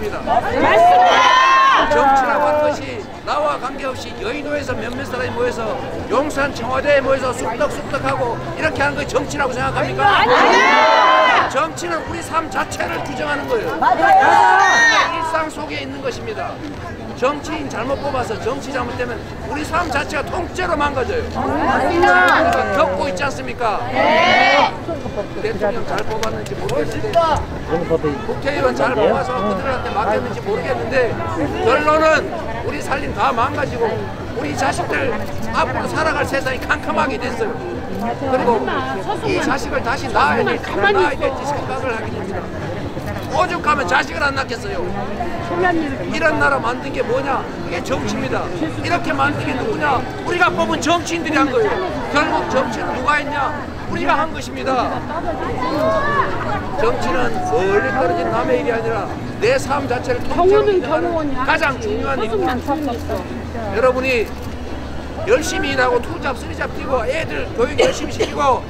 정치입니다. 맞습니다. 정치라고 하는 것이 나와 관계없이 여의도에서 몇몇 사람이 모여서 용산 청와대에 모여서 쑥덕쑥덕하고 이렇게 하는 것이 정치라고 생각합니까? 정치는 우리 삶 자체를 규정하는 거예요. 일상 속에 있는 것입니다. 정치인 잘못 뽑아서 정치 잘못되면 우리 삶 자체가 통째로 망가져요. 우리가 겪고 있지 않습니까? 대통령 잘 뽑았는지 모르겠는데 국회의원 잘 뽑아서 그들한테 맡겼는지 모르겠는데 결론은 우리 살림 다 망가지고 우리 자식들 앞으로 살아갈 세상이 캄캄하게 됐어요. 그리고 이 자식을 다시 낳아야 될지 안 낳아야 될지 생각을 하게 됩니다. 오죽하면 자식을 안 낳겠어요. 이런 나라 만든 게 뭐냐? 이게 정치입니다. 이렇게 만든 게 누구냐? 뽑은 정치인들이 한 거예요. 결국 정치는 누가 했냐? 우리가 한 것입니다. 정치는 멀리 떨어진 남의 일이 아니라 내 삶 자체를 통째로 가장 중요한 일입니다. 여러분이 열심히 일하고 투잡, 쓰리잡 뛰고 애들 교육 열심히 시키고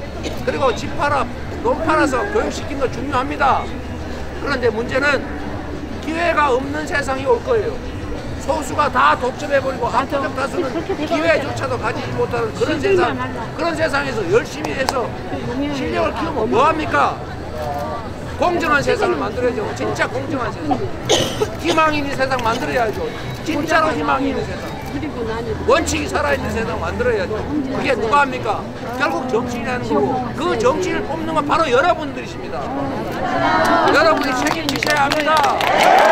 그리고 집 팔아, 논 팔아서 교육시키는 거 중요합니다. 그런데 문제는 기회가 없는 세상이 올 거예요. 소수가 다 독점해버리고 압도적 다수는 기회조차도 가지지 못하는 그런 세상, 그런 세상에서 열심히 해서 실력을 키우면 뭐합니까? 공정한 세상을 만들어야죠. 진짜 공정한 세상. 희망 있는 세상 만들어야죠. 진짜로 희망 있는 세상. 원칙이 살아있는 세상 만들어야죠. 그게 누가 합니까? 결국 정치인이라는 거고 그 정치인을 뽑는 건 바로 여러분들이십니다. 여러분이 책임지셔야 합니다.